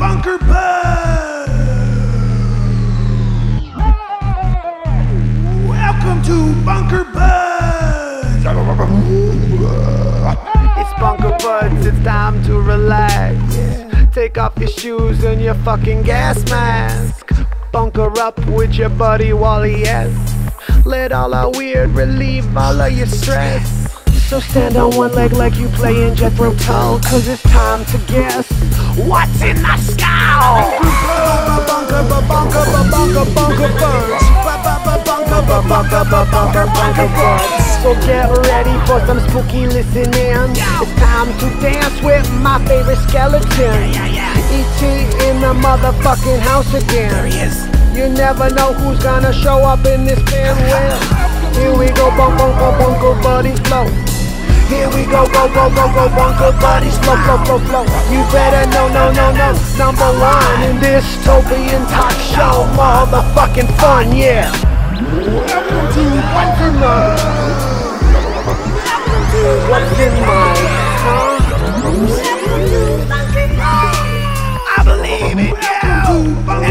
Bunker Buds. Welcome to Bunker Buds. It's Bunker Buds, it's time to relax. Take off your shoes and your fucking gas mask. Bunker up with your buddy Wally S. Let all our weird relieve all of your stress. So stand on one leg like you playing Jethro Tull, cause it's time to guess what's in the sky? Bunker, bunker, bunker, bunker, birds. So get ready for some spooky listening. It's time to dance with my favorite skeleton. E.T. in the motherfucking house again. There he is. You never know who's gonna show up in this. Well, here we go, bunk, bunk, bunk, buddies flow. Here we go, go, go, go, go, bunker buddies flow, flow, flow, flow. You better know, no, no, no. Number one in this dystopian talk show, motherfucking fun, yeah. Welcome to Bunker. What's in my huh? I believe it, yeah.